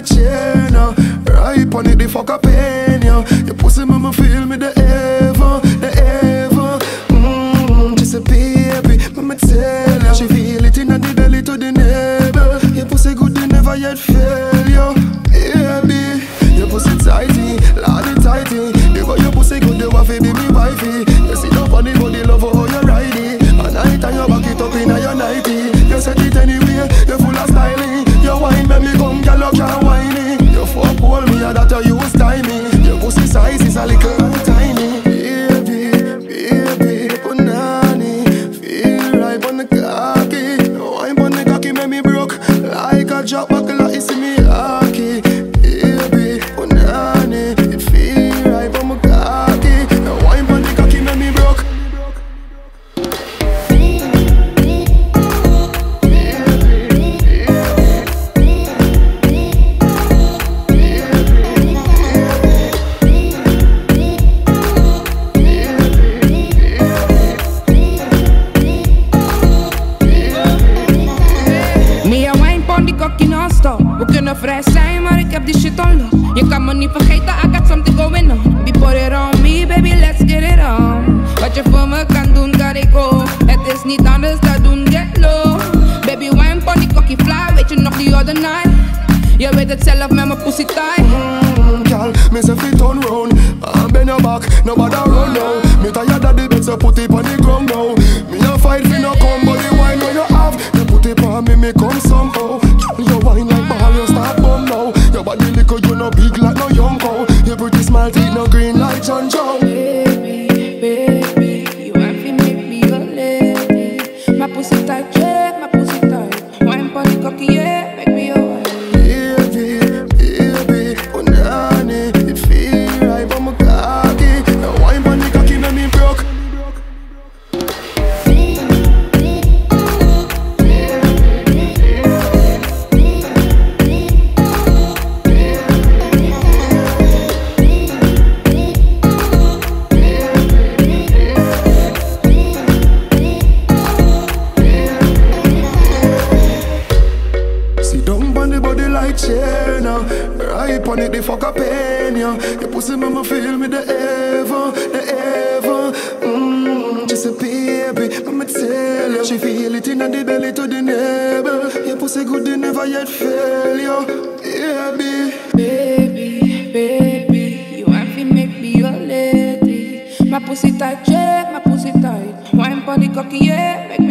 like chain, uh. Right on it, the fuck up pain, yo. Your pussy make me feel me the ever, the ever. Mmm, just Kunnen vrij zijn, maar ik heb die shit on lock Je kan me niet vergeten, I got something going on. Be put it on me, baby, let's get it on. Wat je voor me kan doen, dat ik ook Het is niet anders dan doen, get low. Baby, wine pon die kokkie fly Weet je nog die other night. Je weet het zelf met mijn pussy tight. Mm, Girl, me say fit turn round. And bend your back, nobody run now. Me tired of the bed, so put it on the ground now. Me a fight for no come, but the wine when you have, you put it on me, me come somehow. On it, the fuck up pain, yo. Your pussy make me feel me the ever, the ever. Mmm, just a baby, me tell you. She feel it in the belly to the navel. Your pussy good, they never yet fail, yo. Baby. Baby, baby, you want to make me your lady. My pussy tight, yeah, my pussy tight. Wine pon cocky, yeah, make me